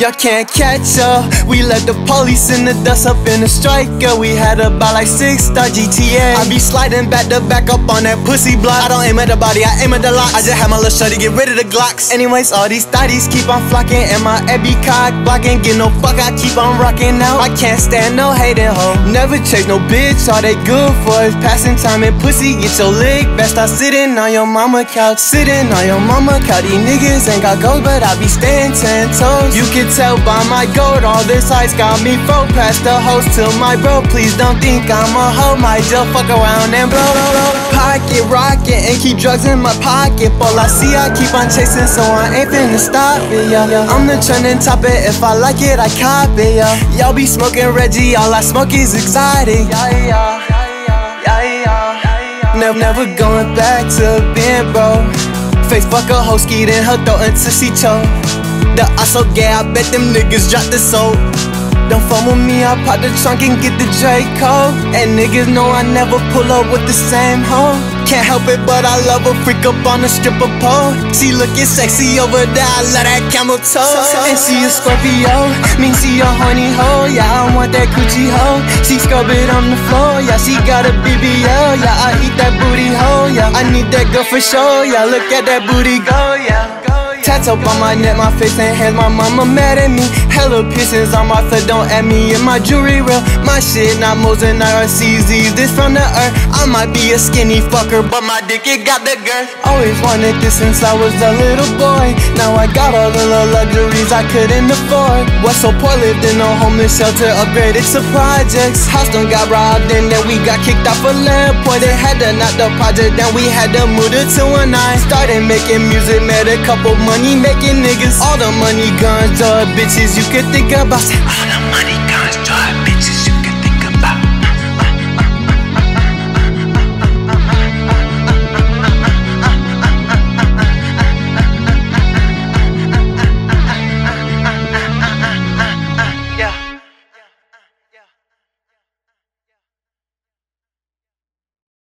Y'all can't catch up. We let the police in the dust up in the striker. We had about like six star GTA. I be sliding back to back up on that pussy block. I don't aim at the body, I aim at the locks. I just had my little shorty get rid of the Glocks. Anyways, all these thotties keep on flocking, and my Ebby cock blocking. Get no fuck, I keep on rocking out. I can't stand no hating hoe. Never chase no bitch, all they good for is passing time and pussy. Get your leg best. I sitting on your mama couch, sitting on your mama couch. These niggas ain't got goals, but I be staying ten toes. You can tell by my gold, all this ice got me fro past the host to my bro. Please don't think I'm a hoe, might just fuck around and blow. Pocket rocket and keep drugs in my pocket. All I see, I keep on chasing, so I ain't finna stop it, yeah. I'm the trending topic, if I like it, I cop it, yeah. Y'all be smoking Reggie, all I smoke is exotic, yeah, yeah. Never, never going back to being broke. Face fuck a hoe skied in her throat until she choke. The I so gay, I bet them niggas drop the soap. Don't phone with me, I pop the trunk and get the Draco. And niggas know I never pull up with the same hoe. Can't help it, but I love a freak up on the stripper pole. She looking sexy over there, I love that camel toe. And she a Scorpio, mean she a horny hoe. Yeah, I want that coochie hoe. She scrub it on the floor, yeah, she got a BBL. Yeah, I eat that booty hoe, yeah. I need that girl for sure, yeah. Look at that booty go, yeah. Tattoo on my neck, my face and hands, my mama mad at me. Hella piercings on my foot, don't add me in my jewelry real. My shit not moissanite or CZs, this from the earth. I might be a skinny fucker, but my dick it got the girth. Always wanted this since I was a little boy. Now I got all the luxuries I couldn't afford. Was so poor, lived in a homeless shelter, upgraded to projects. House done got robbed and then we got kicked off a lamp. Boy, they had to knock the project down, we had to move it to a nine. Started making music, met a couple money making niggas. All the money, guns, drugs, bitches you could think about. All the money, guns, drugs, bitches.